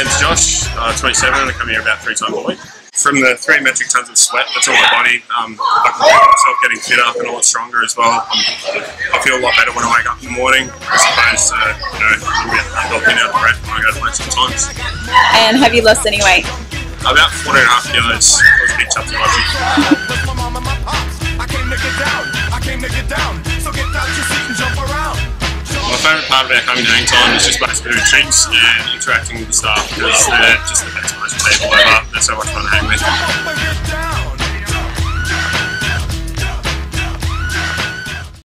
name's Josh, uh, 27, and I come here about three times a week. From the three metric tons of sweat that's on my body, um, I can feel myself getting fitter and a lot stronger as well. Um, I feel a lot better when I wake up in the morning, as opposed to, you know, a little bit healthy out of breath when I go to work sometimes. And have you lost any weight? About 14 and a half kilos. I was a bit chubby Part about coming to Hangtime is just basically the drinks and interacting with the staff because they're uh, just the best bunch of people ever. They're so much fun to hang with.